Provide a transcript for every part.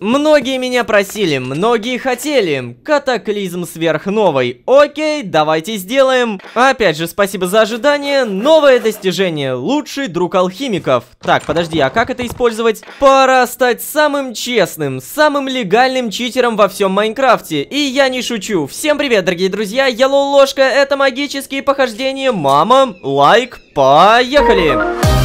Многие меня просили, многие хотели. Катаклизм сверхновой. Окей, давайте сделаем. Опять же, спасибо за ожидание. Новое достижение. Лучший друг алхимиков. Так, подожди, а как это использовать? Пора стать самым честным, самым легальным читером во всем Майнкрафте. И я не шучу. Всем привет, дорогие друзья. Я Ложка. Это магические похождения. Мама, лайк, поехали! И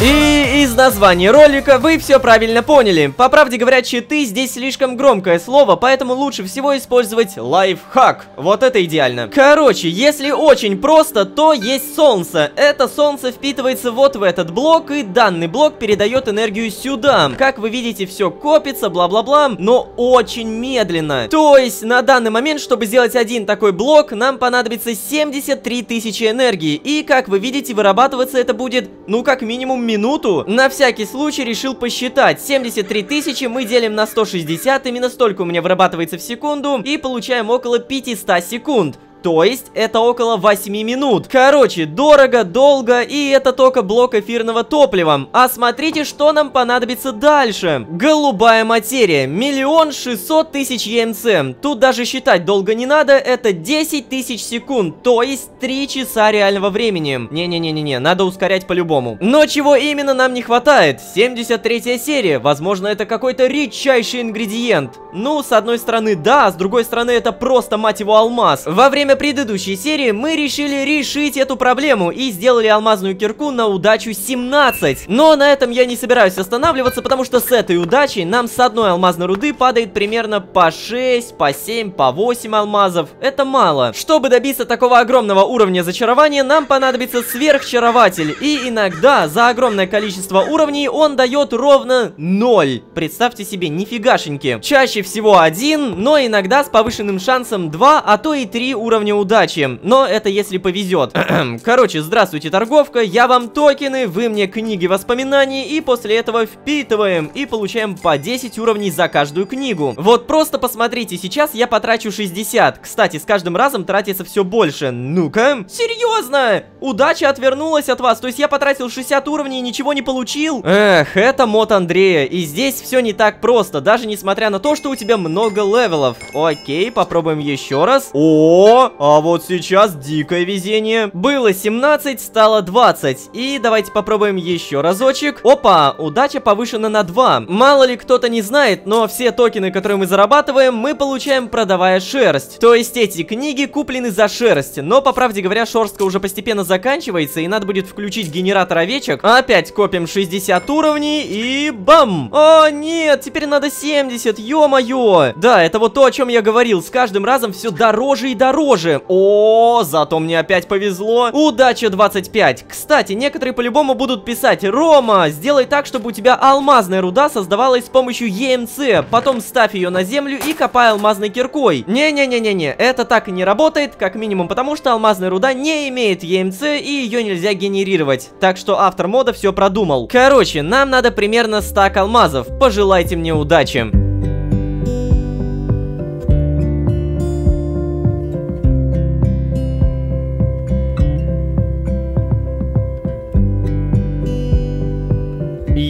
из названия ролика вы все правильно поняли. По правде говоря, читы здесь слишком громкое слово, поэтому лучше всего использовать лайфхак. Вот это идеально. Короче, если очень просто, то есть солнце. Это солнце впитывается вот в этот блок, и данный блок передает энергию сюда. Как вы видите, все копится, бла-бла-бла, но очень медленно. То есть на данный момент, чтобы сделать один такой блок, нам понадобится 73 тысячи энергии. И как вы видите, вырабатываться это будет, ну как минимум минуту. На всякий случай решил посчитать. 73 тысячи мы делим на 160, именно столько у меня вырабатывается в секунду. И получаем около 500 секунд. То есть это около 8 минут. Короче, дорого, долго, и это только блок эфирного топлива. А смотрите, что нам понадобится дальше. Голубая материя. Миллион шестьсот тысяч ЕМЦ. Тут даже считать долго не надо, это 10 тысяч секунд, то есть 3 часа реального времени. Не-не-не-не-не, надо ускорять по-любому. Но чего именно нам не хватает? 73 серия. Возможно, это какой-то редчайший ингредиент. Ну, с одной стороны, да, а с другой стороны, это просто, мать его, алмаз. Во время предыдущей серии мы решили решить эту проблему и сделали алмазную кирку на удачу 17. Но на этом я не собираюсь останавливаться, потому что с этой удачей нам с одной алмазной руды падает примерно по 6, по 7, по 8 алмазов. Это мало. Чтобы добиться такого огромного уровня зачарования, нам понадобится сверхчарователь. И иногда за огромное количество уровней он дает ровно 0. Представьте себе, нифигашеньки. Чаще всего один, но иногда с повышенным шансом 2, а то и 3 уровня уровня удачи, но это если повезет. Короче, здравствуйте, торговка, я вам токены, вы мне книги воспоминаний, и после этого впитываем, и получаем по 10 уровней за каждую книгу. Вот просто посмотрите, сейчас я потрачу 60. Кстати, с каждым разом тратится все больше. Ну-ка, серьезно? Удача отвернулась от вас, то есть я потратил 60 уровней и ничего не получил? Эх, это мод Андрея, и здесь все не так просто, даже несмотря на то, что у тебя много level ов. Окей, попробуем еще раз. О, а вот сейчас дикое везение. Было 17, стало 20. И давайте попробуем еще разочек. Опа, удача повышена на 2. Мало ли кто-то не знает, но все токены, которые мы зарабатываем, мы получаем, продавая шерсть. То есть эти книги куплены за шерсть. Но, по правде говоря, шерстка уже постепенно заканчивается, и надо будет включить генератор овечек. Опять копим 60 уровней, и бам! О, нет, теперь надо 70, ё-моё! Да, это вот то, о чем я говорил. С каждым разом все дороже и дороже тоже. О, зато мне опять повезло. Удача 25. Кстати, некоторые по-любому будут писать, Рома, сделай так, чтобы у тебя алмазная руда создавалась с помощью ЕМЦ. Потом ставь ее на землю и копай алмазной киркой. Не-не-не-не-не, это так и не работает, как минимум потому, что алмазная руда не имеет ЕМЦ и ее нельзя генерировать. Так что автор мода все продумал. Короче, нам надо примерно стак алмазов. Пожелайте мне удачи.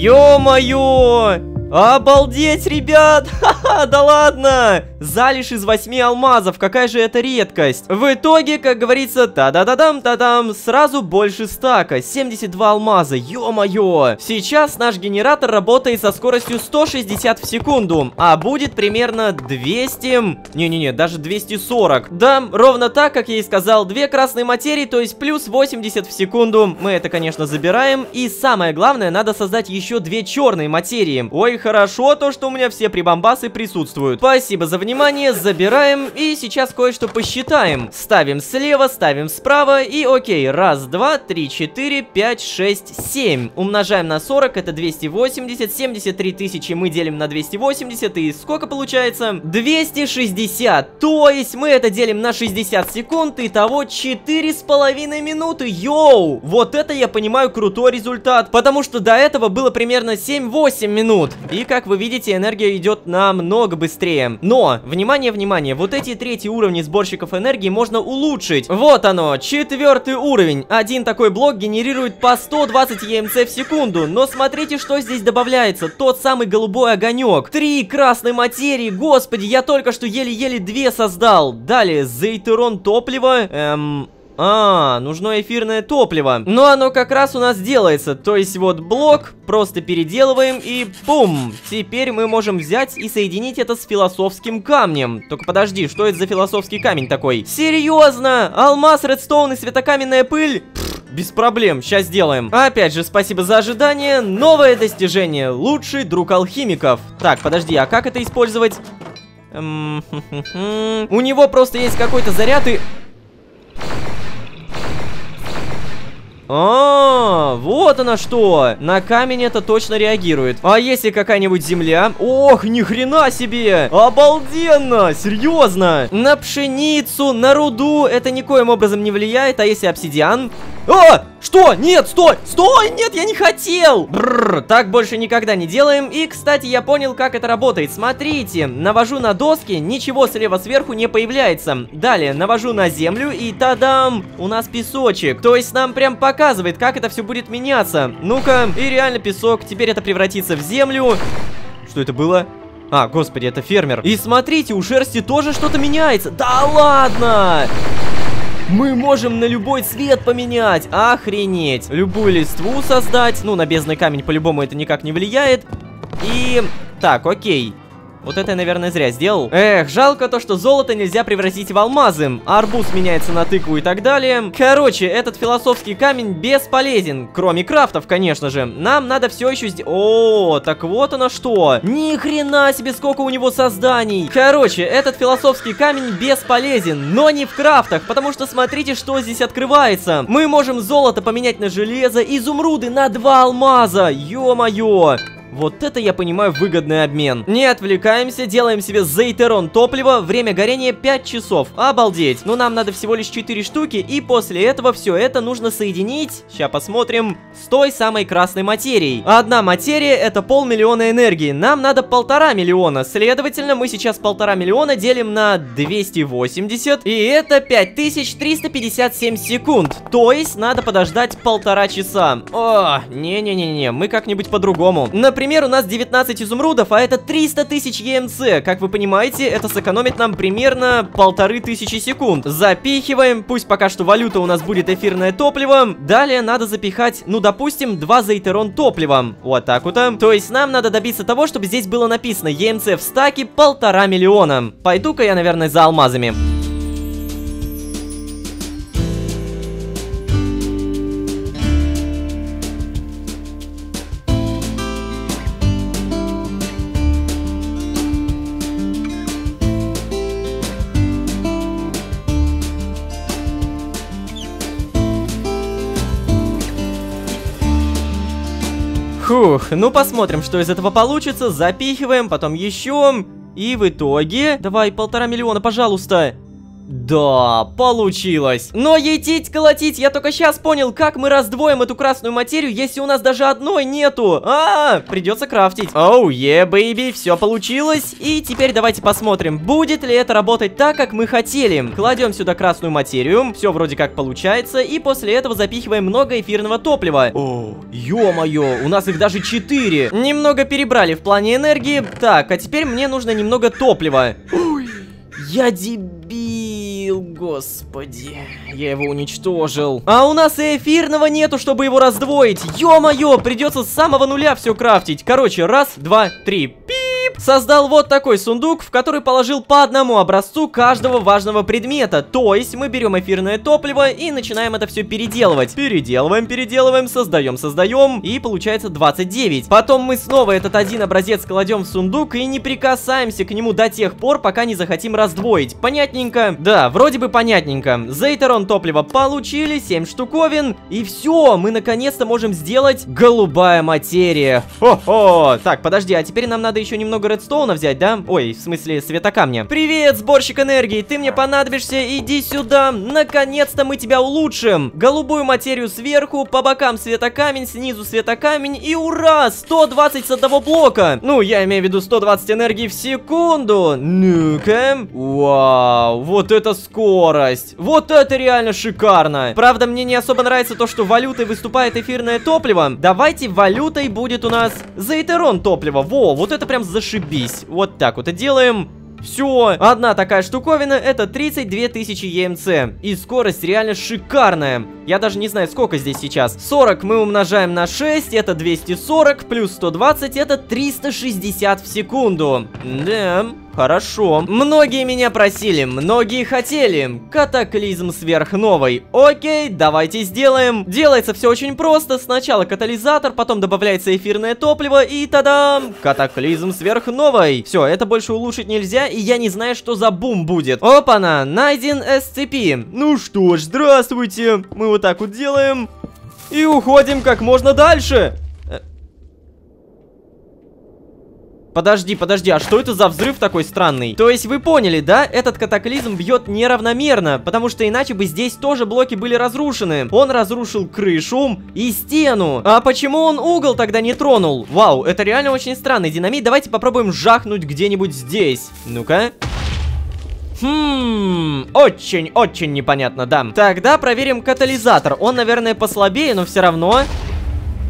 Ё-моё! Обалдеть, ребят! Ха-ха, да ладно! Залишь из 8 алмазов, какая же это редкость. В итоге, как говорится, та-да-да-дам, та-дам, сразу больше стака, 72 алмаза, ё-моё. Сейчас наш генератор работает со скоростью 160 в секунду, а будет примерно 200... Не-не-не, даже 240. Да, ровно так, как я и сказал, две красные материи, то есть плюс 80 в секунду. Мы это, конечно, забираем. И самое главное, надо создать еще две черные материи. Ой, хорошо то, что у меня все прибамбасы присутствуют. Спасибо за внимание внимание, забираем и сейчас кое-что посчитаем. Ставим слева, ставим справа и окей. Раз, два, три, четыре, пять, шесть, семь. Умножаем на 40, это 280. 73 тысячи мы делим на 280 и сколько получается? 260. То есть мы это делим на 60 секунд и того 4,5 минуты. Йоу! Вот это я понимаю крутой результат, потому что до этого было примерно 7-8 минут. И как вы видите, энергия идет нам намного быстрее. Но, внимание, внимание, вот эти третьи уровни сборщиков энергии можно улучшить. Вот оно, четвертый уровень. Один такой блок генерирует по 120 ЕМЦ в секунду. Но смотрите, что здесь добавляется. Тот самый голубой огонек. Три красной материи. Господи, я только что еле-еле две создал. Далее, зейтерон топлива. Эм... А, нужно эфирное топливо. Но оно как раз у нас делается. То есть вот блок, просто переделываем и бум. Теперь мы можем взять и соединить это с философским камнем. Только подожди, что это за философский камень такой? Серьезно? Алмаз, редстоун и светокаменная пыль? Без проблем, сейчас сделаем. Опять же, спасибо за ожидание. Новое достижение. Лучший друг алхимиков. Так, подожди, а как это использовать? Эм, У него просто есть какой-то заряд и... А, вот она что. На камень это точно реагирует. А если какая-нибудь земля? Ох, ни хрена себе. Обалденно, серьезно. На пшеницу, на руду это никоим образом не влияет. А если обсидиан? А! Что? Нет, стой! Стой! Нет, я не хотел! Бррр, так больше никогда не делаем. И, кстати, я понял, как это работает. Смотрите, навожу на доски, ничего слева сверху не появляется. Далее, навожу на землю и тадам! У нас песочек. То есть нам прям показывает, как это все будет меняться. Ну-ка, и реально песок. Теперь это превратится в землю. Что это было? А, господи, это фермер. И смотрите, у шерсти тоже что-то меняется. Да ладно! Мы можем на любой цвет поменять. Охренеть. Любую листву создать. Ну, на бездный камень по-любому это никак не влияет. И... Так, окей. Вот это я, наверное, зря сделал. Эх, жалко то, что золото нельзя превратить в алмазы. Арбуз меняется на тыкву и так далее. Короче, этот философский камень бесполезен. Кроме крафтов, конечно же. Нам надо все еще сделать... О, так вот оно что. Ни хрена себе, сколько у него созданий. Короче, этот философский камень бесполезен, но не в крафтах, потому что смотрите, что здесь открывается. Мы можем золото поменять на железо, изумруды на два алмаза. Ё-моё. Вот это я понимаю выгодный обмен. Не отвлекаемся, делаем себе зейтерон топлива, время горения 5 часов. Обалдеть. Но нам надо всего лишь 4 штуки, и после этого все это нужно соединить, сейчас посмотрим, с той самой красной материей. Одна материя это полмиллиона энергии, нам надо полтора миллиона, следовательно мы сейчас полтора миллиона делим на 280, и это 5357 секунд. То есть надо подождать полтора часа. О, не-не-не-не, мы как-нибудь по-другому. Например, например, у нас 19 изумрудов, а это 300 тысяч ЕМЦ. Как вы понимаете, это сэкономит нам примерно полторы тысячи секунд. Запихиваем, пусть пока что валюта у нас будет эфирное топливо. Далее надо запихать, ну, допустим, 2 зайтерон топлива. Вот так вот. То есть нам надо добиться того, чтобы здесь было написано ЕМЦ в стаке полтора миллиона. Пойду-ка я, наверное, за алмазами. Ну посмотрим, что из этого получится. Запихиваем, потом еще. И в итоге... Давай, полтора миллиона, пожалуйста. Да, получилось. Но етить, колотить, я только сейчас понял, как мы раздвоим эту красную материю, если у нас даже одной нету. А, -а, -а придется крафтить. Оу, е, бэйби, все получилось. И теперь давайте посмотрим, будет ли это работать так, как мы хотели. Кладем сюда красную материю, все вроде как получается, и после этого запихиваем много эфирного топлива. О, ё-моё, у нас их даже 4. Немного перебрали в плане энергии. Так, а теперь мне нужно немного топлива. Ой, я дебил убил, господи. Я его уничтожил. А у нас и эфирного нету, чтобы его раздвоить. Ё-моё, придется с самого нуля все крафтить. Короче, раз, два, три. Создал вот такой сундук, в который положил по одному образцу каждого важного предмета. То есть мы берем эфирное топливо и начинаем это все переделывать. Переделываем, переделываем, создаем, создаем, и получается 29. Потом мы снова этот один образец кладем в сундук и не прикасаемся к нему до тех пор, пока не захотим раздвоить. Понятненько? Да, вроде бы понятненько. Зейтерон топлива получили, 7 штуковин, и все, мы наконец-то можем сделать голубая материя. Хо-хо! Так, подожди, а теперь нам надо еще немного немного редстоуна взять, да? Ой, в смысле, светокамня. Привет, сборщик энергии, ты мне понадобишься, иди сюда. Наконец-то мы тебя улучшим. Голубую материю сверху, по бокам светокамень, снизу светокамень и ура, 120 с одного блока. Ну, я имею в виду 120 энергии в секунду. Ну-ка. Вау, вот это скорость. Вот это реально шикарно. Правда, мне не особо нравится то, что валютой выступает эфирное топливо. Давайте валютой будет у нас зейтерон топливо. Во, вот это прям зашибись. Вот так вот и делаем. Все, одна такая штуковина это 32 тысячи ЕМЦ. И скорость реально шикарная. Я даже не знаю, сколько здесь сейчас. 40 мы умножаем на 6, это 240, плюс 120, это 360 в секунду. Да... Хорошо. Многие меня просили, многие хотели. Катаклизм сверхновой. Окей, давайте сделаем. Делается все очень просто. Сначала катализатор, потом добавляется эфирное топливо и тадам! Катаклизм сверхновой. Все, это больше улучшить нельзя, и я не знаю, что за бум будет. Опа-на, найден SCP. Ну что ж, здравствуйте. Мы вот так вот делаем. И уходим как можно дальше. Подожди, подожди, а что это за взрыв такой странный? То есть вы поняли, да? Этот катаклизм бьет неравномерно, потому что иначе бы здесь тоже блоки были разрушены. Он разрушил крышу и стену. А почему он угол тогда не тронул? Вау, это реально очень странный динамит. Давайте попробуем жахнуть где-нибудь здесь. Ну-ка. Хм, очень-очень непонятно, да. Тогда проверим катализатор. Он, наверное, послабее, но все равно...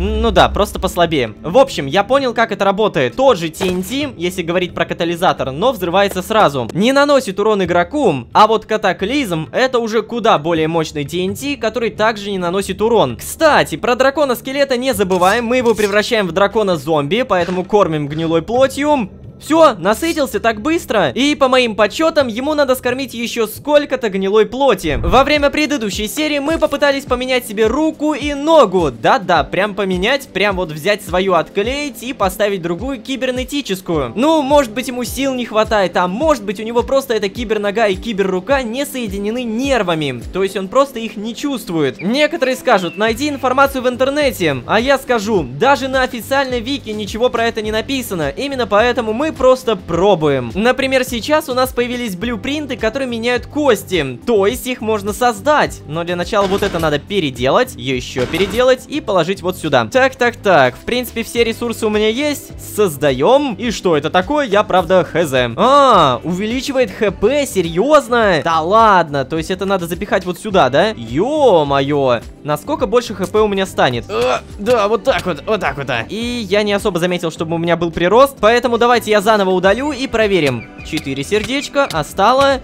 Ну да, просто послабее. В общем, я понял, как это работает. Тот же TNT, если говорить про катализатор, но взрывается сразу. Не наносит урон игроку, а вот катаклизм это уже куда более мощный TNT, который также не наносит урон. Кстати, про дракона-скелета не забываем, мы его превращаем в дракона-зомби, поэтому кормим гнилой плотью. Все, насытился так быстро. И по моим подсчетам, ему надо скормить еще сколько-то гнилой плоти. Во время предыдущей серии мы попытались поменять себе руку и ногу. Да-да, прям поменять, прям вот взять свою отклеить и поставить другую кибернетическую. Ну, может быть ему сил не хватает, а может быть у него просто эта кибернога и киберрука не соединены нервами. То есть он просто их не чувствует. Некоторые скажут, найди информацию в интернете. А я скажу, даже на официальной вики ничего про это не написано. Именно поэтому мы просто пробуем. Например, сейчас у нас появились блюпринты, которые меняют кости. То есть их можно создать. Но для начала вот это надо переделать, еще переделать и положить вот сюда. Так, так, так. В принципе, все ресурсы у меня есть. Создаем. И что это такое, я правда хз. А, увеличивает хп, серьезно? Да ладно, то есть это надо запихать вот сюда, да? Ё-моё. Насколько больше хп у меня станет? А, да, вот так вот, вот так вот. А. И я не особо заметил, чтобы у меня был прирост, поэтому давайте я я заново удалю и проверим. Четыре сердечка, а.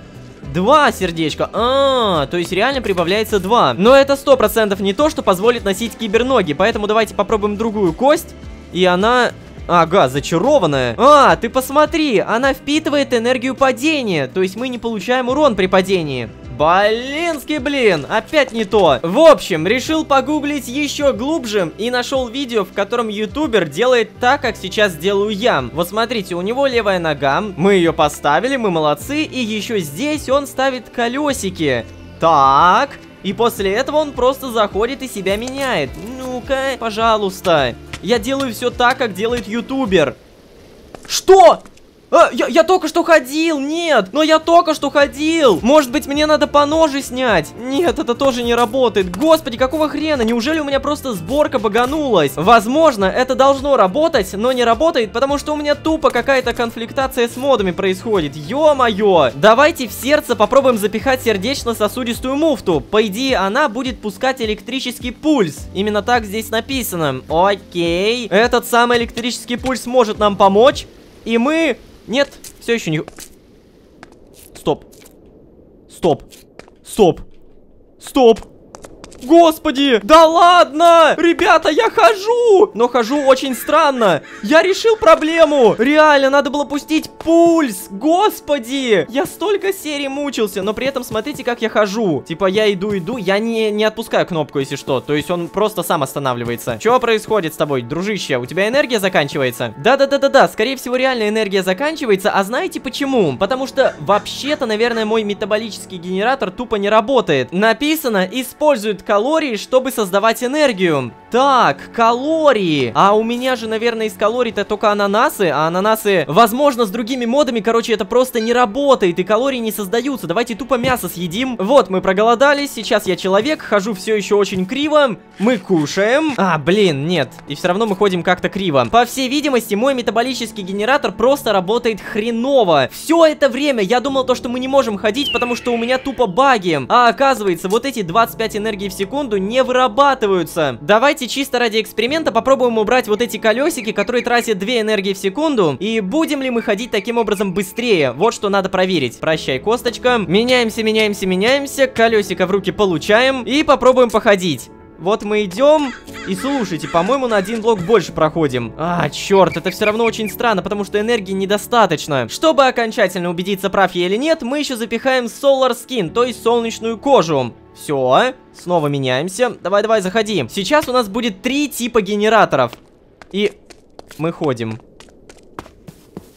Два сердечка. -а, -а то есть реально прибавляется два. Но это сто процентов не то, что позволит носить киберноги. Поэтому давайте попробуем другую кость. И она... Ага, зачарованная. А, ты посмотри, она впитывает энергию падения. То есть мы не получаем урон при падении. Блинский блин, опять не то. В общем, решил погуглить еще глубже и нашел видео, в котором ютубер делает так, как сейчас делаю я. Вот смотрите, у него левая нога, мы ее поставили, мы молодцы, и еще здесь он ставит колесики. Так, и после этого он просто заходит и себя меняет. Ну-ка, пожалуйста. Я делаю все так, как делает ютубер. Что? А, я, я только что ходил, нет, но я только что ходил. Может быть, мне надо по ноже снять? Нет, это тоже не работает. Господи, какого хрена? Неужели у меня просто сборка баганулась? Возможно, это должно работать, но не работает, потому что у меня тупо какая-то конфликтация с модами происходит. Ё-моё. Давайте в сердце попробуем запихать сердечно-сосудистую муфту. По идее, она будет пускать электрический пульс. Именно так здесь написано. Окей. Этот самый электрический пульс может нам помочь. И мы нет, все еще не... Стоп. Стоп. Стоп. Стоп. Господи! Да ладно! Ребята, я хожу! Но хожу очень странно. Я решил проблему. Реально, надо было пустить пульс. Господи! Я столько серий мучился, но при этом смотрите, как я хожу. Типа, я иду, иду, я не, не отпускаю кнопку, если что. То есть он просто сам останавливается. Что происходит с тобой, дружище? У тебя энергия заканчивается? Да-да-да-да-да, скорее всего, реально энергия заканчивается. А знаете почему? Потому что, вообще-то, наверное, мой метаболический генератор тупо не работает. Написано, использует калории, чтобы создавать энергию. Так, калории. А у меня же, наверное, из калорий-то только ананасы, а ананасы, возможно, с другими модами, короче, это просто не работает, и калории не создаются. Давайте тупо мясо съедим. Вот, мы проголодались, сейчас я человек, хожу все еще очень криво. Мы кушаем. А, блин, нет. И все равно мы ходим как-то криво. По всей видимости, мой метаболический генератор просто работает хреново. Все это время я думал то, что мы не можем ходить, потому что у меня тупо баги. А оказывается, вот эти 25 энергии в секунду не вырабатываются. Давайте чисто ради эксперимента попробуем убрать вот эти колесики, которые тратят 2 энергии в секунду. И будем ли мы ходить таким образом быстрее? Вот что надо проверить. Прощай, косточка. Меняемся, меняемся, меняемся. Колесико в руки получаем. И попробуем походить. Вот мы идем, и слушайте, по-моему, на один блок больше проходим. А, черт, это все равно очень странно, потому что энергии недостаточно. Чтобы окончательно убедиться, прав я или нет, мы еще запихаем Solar Skin, то есть солнечную кожу. Все, снова меняемся. Давай-давай, заходи. Сейчас у нас будет три типа генераторов. И мы ходим.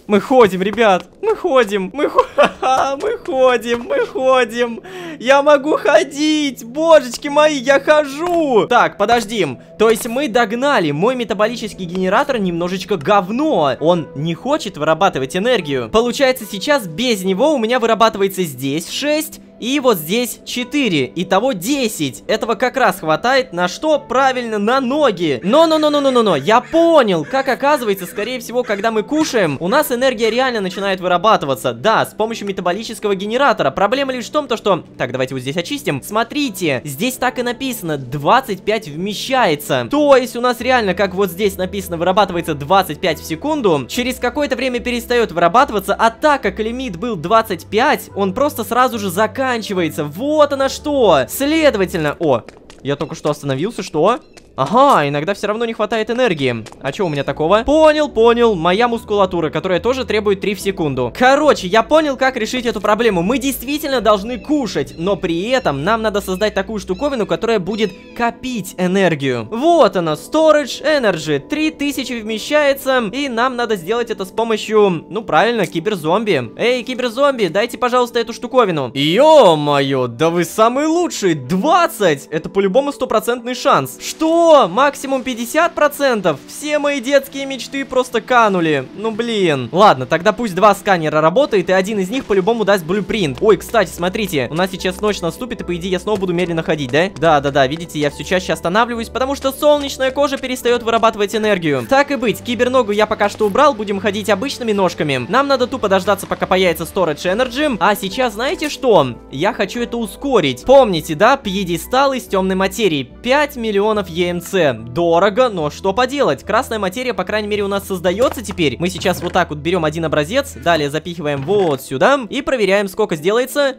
Мы ходим, ребят. Мы ходим. Мы, мы ходим. Мы ходим. Я могу ходить. Божечки мои, я хожу. Так, подождим. То есть мы догнали. Мой метаболический генератор немножечко говно. Он не хочет вырабатывать энергию. Получается, сейчас без него у меня вырабатывается здесь 6 и вот здесь 4. Итого 10. Этого как раз хватает на что? Правильно, на ноги. Но-но-но-но-но-но. Я понял. Как оказывается, скорее всего, когда мы кушаем, у нас энергия реально начинает вырабатываться. Да, с помощью метаболического генератора. Проблема лишь в том, то, что... Так, давайте вот здесь очистим. Смотрите, здесь так и написано. 25 вмещается. То есть у нас реально, как вот здесь написано, вырабатывается 25 в секунду. Через какое-то время перестает вырабатываться. А так как лимит был 25, он просто сразу же заканчивается заканчивается. Вот она что. Следовательно... О, я только что остановился, что? Ага, иногда все равно не хватает энергии. А что у меня такого? Понял, понял. Моя мускулатура, которая тоже требует 3 в секунду. Короче, я понял, как решить эту проблему. Мы действительно должны кушать, но при этом нам надо создать такую штуковину, которая будет копить энергию. Вот она, Storage Energy. 3000 вмещается, и нам надо сделать это с помощью, ну правильно, киберзомби. Эй, киберзомби, дайте, пожалуйста, эту штуковину. Ё-моё, да вы самый лучший. 20! Это по-любому стопроцентный шанс. Что? Максимум 50%? Все мои детские мечты просто канули. Ну, блин. Ладно, тогда пусть два сканера работает, и один из них по-любому даст блюпринт. Ой, кстати, смотрите, у нас сейчас ночь наступит, и по идее я снова буду медленно ходить, да? Да-да-да, видите, я все чаще останавливаюсь, потому что солнечная кожа перестает вырабатывать энергию. Так и быть, киберногу я пока что убрал, будем ходить обычными ножками. Нам надо тупо дождаться, пока появится Storage Energy. А сейчас знаете что? Я хочу это ускорить. Помните, да, пьедестал из темной материи. 5 миллионов EMC ДМЦ. Дорого, но что поделать. Красная материя, по крайней мере, у нас создается теперь. Мы сейчас вот так вот берем один образец, далее запихиваем вот сюда и проверяем, сколько сделается.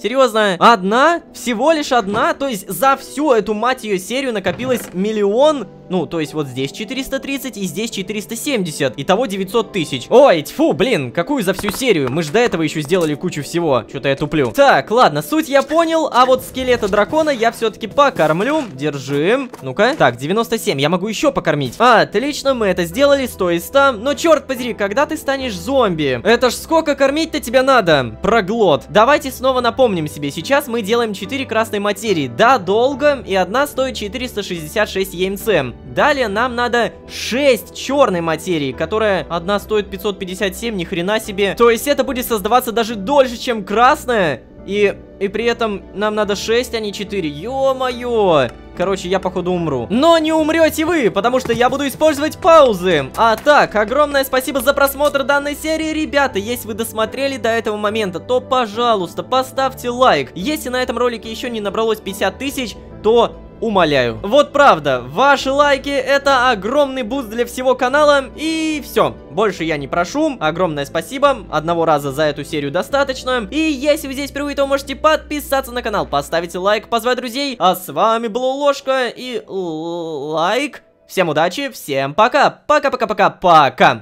Серьезно? Одна? Всего лишь одна? То есть за всю эту, мать ее, серию накопилось миллион ну, то есть вот здесь 430 и здесь 470. Итого 900 тысяч. Ой, тьфу, блин, какую за всю серию? Мы же до этого еще сделали кучу всего. Что-то я туплю. Так, ладно, суть я понял, а вот скелета дракона я все-таки покормлю. Держи. Ну-ка. Так, 97, я могу еще покормить. А, отлично, мы это сделали, 100 из 100. Но черт подери, когда ты станешь зомби? Это ж сколько кормить-то тебе надо? Проглот. Давайте снова напомним себе. Сейчас мы делаем 4 красной материи. Да, долго, и одна стоит 466 EMC. Далее нам надо 6 черной материи, которая одна стоит 557, ни хрена себе. То есть это будет создаваться даже дольше, чем красная. И, и при этом нам надо 6, а не 4. Ё-моё! Короче, я походу умру. Но не умрете вы, потому что я буду использовать паузы. А так, огромное спасибо за просмотр данной серии, ребята. Если вы досмотрели до этого момента, то, пожалуйста, поставьте лайк. Если на этом ролике еще не набралось 50 тысяч, то умоляю. Вот правда, ваши лайки это огромный boost для всего канала. И все, больше я не прошу. Огромное спасибо, одного раза за эту серию достаточно. И если вы здесь впервые, то можете подписаться на канал, поставить лайк, позвать друзей. А с вами был Лололошка и лайк. Всем удачи, всем пока. Пока-пока-пока-пока.